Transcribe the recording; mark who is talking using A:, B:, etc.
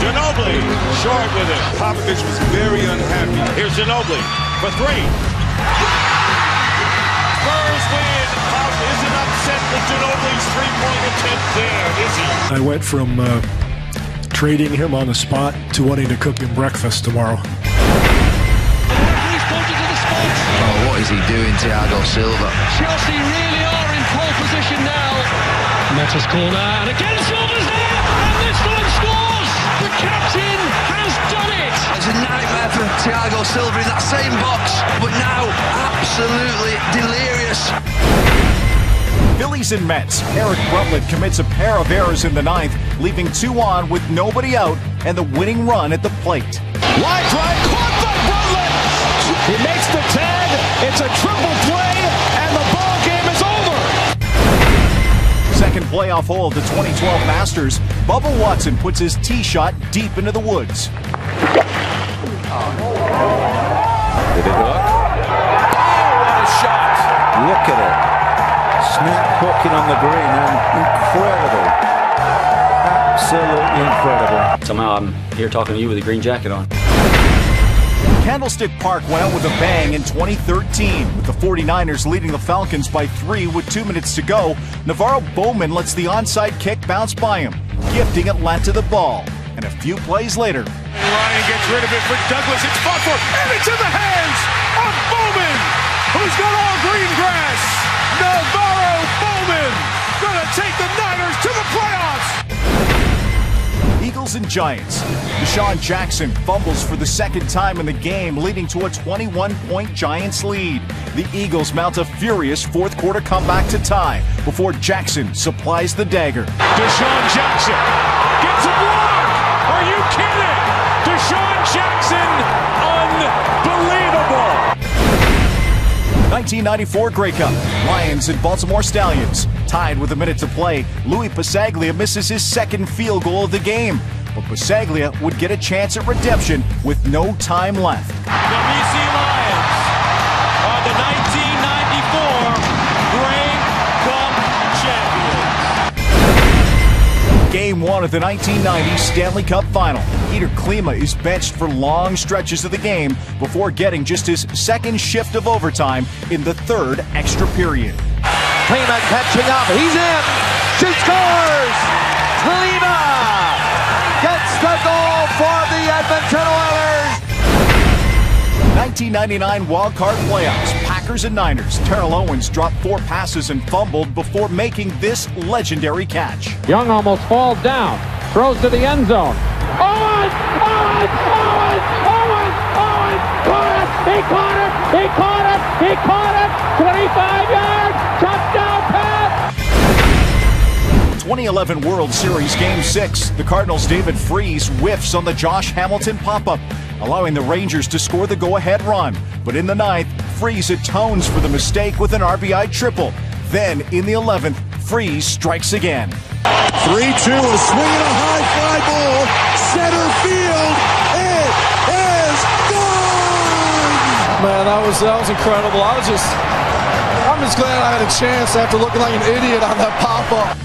A: Ginobili, short with it.
B: Popovich was very unhappy.
A: Here's Ginobili for three. Spurs win. Pop isn't upset with Ginobili's three-point attempt there, is he?
C: I went from uh, trading him on the spot to wanting to cook him breakfast tomorrow.
D: Oh, what is he doing, Thiago Silva?
E: Chelsea really are in pole position now. Metas corner, and again Silva's there, and this time scores! The captain has done it!
D: It's a nightmare for Thiago Silva in that same box, but now absolutely delirious.
F: Phillies and Mets. Eric Bruntlett commits a pair of errors in the ninth, leaving two on with nobody out and the winning run at the plate.
G: Line drive
F: Second playoff hole of the 2012 Masters, Bubba Watson puts his tee shot deep into the woods.
H: Did it hook? Oh, what a shot! Look at it. Snap hooking on the green and incredible. Absolutely incredible.
I: Somehow I'm here talking to you with a green jacket on.
F: Candlestick Park went out with a bang in 2013, with the 49ers leading the Falcons by three with two minutes to go. NaVorro Bowman lets the onside kick bounce by him, gifting Atlanta the ball. And a few plays later,
A: Ryan gets rid of it for Douglas. It's fought for, and it's in the hands of Bowman, who's got all green grass.
F: NaVorro And Giants. DeSean Jackson fumbles for the second time in the game, leading to a 21 point Giants lead. The Eagles mount a furious fourth quarter comeback to tie before Jackson supplies the dagger.
A: DeSean Jackson gets a block. Are you kidding?
F: 1994 Grey Cup. Lions and Baltimore Stallions. Tied with a minute to play, Lui Passaglia misses his second field goal of the game. But Passaglia would get a chance at redemption with no time left.
A: The BC Lions are the 1994
F: one of the 1990 Stanley Cup Final. Peter Klima is benched for long stretches of the game before getting just his second shift of overtime in the third extra period.
G: Klima catching up. He's in. She scores. Klima gets the goal for the Edmonton Oilers.
F: 1999 Wild Card Playoffs. Packers and Niners. Terrell Owens dropped four passes and fumbled before making this legendary catch.
J: Young almost falls down, throws to the end zone. Owens! Owens! Owens! Owens! Owens! Caught it! He caught it! He caught it! He caught it! 25 yards! Touchdown pass!
F: 2011 World Series Game 6. The Cardinals' David Freese whiffs on the Josh Hamilton pop up, allowing the Rangers to score the go ahead run. But in the ninth, Freese atones for the mistake with an RBI triple. Then in the 11th, Freese strikes again.
G: 3 2, a swing and a high fly ball. Center field. It is gone.
K: Man, that was that was incredible. I was just I'm just glad I had a chance after looking like an idiot on that pop up.